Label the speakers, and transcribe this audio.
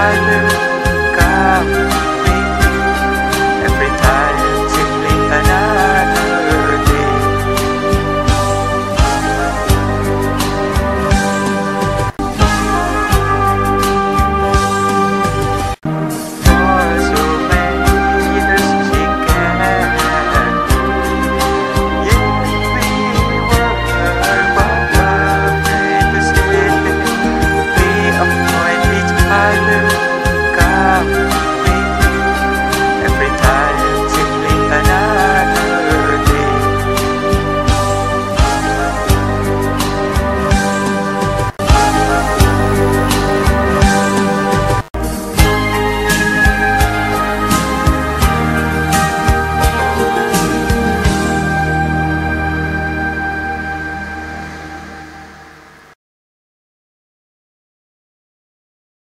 Speaker 1: I knew